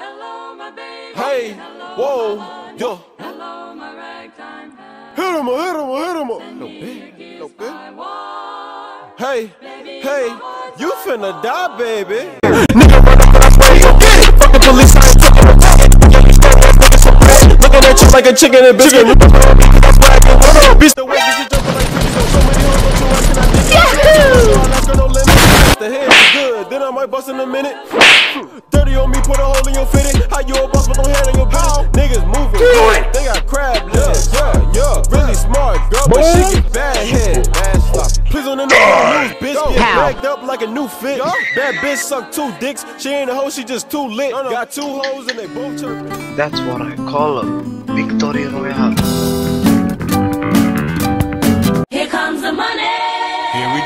Hey, whoa, yo. Hit him, hit him, hit him. No big, no big. Hey, hey, you finna die, baby. Nigga run up, that's where you get it. Fuck the police, I ain't taking a bucket. Yeah, you stay nigga, some bread. Looking at you like a chicken and biscuit. You know that's where I get one up. Bitch, the way that you jumping like crazy, so so many hoes, so I cannot dig it. Yahoo! I'm not gonna limit. The head is good, then I might bust in a minute. Dirty on me, put a hole in your fitting. How you a boss with no head on your business? Niggas moving, they got crab legs. Yeah, yeah, really smart girl, but she get bad head. Bad sloppy. Please don't end up on the news, bitch. Get backed up like a new fit. Bad bitch suck two dicks. She ain't a hoe, she just too lit. Got two hoes and they both chirping. That's what I call a victory royale.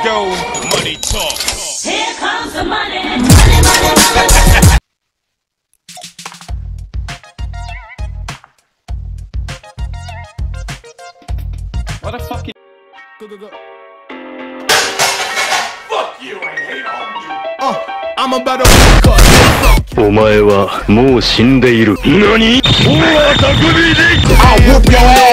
go. Money talk. Here comes the money. Money, money, money. What a fucking. Go, go, go. I'm about to wake up. お前はもう死んでいる。何 I'll whoop your ass. Battle to the gold. Fuck